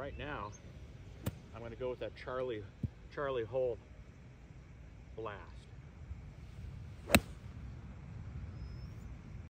right now, I'm gonna go with that Charlie, Charlie Hole blast.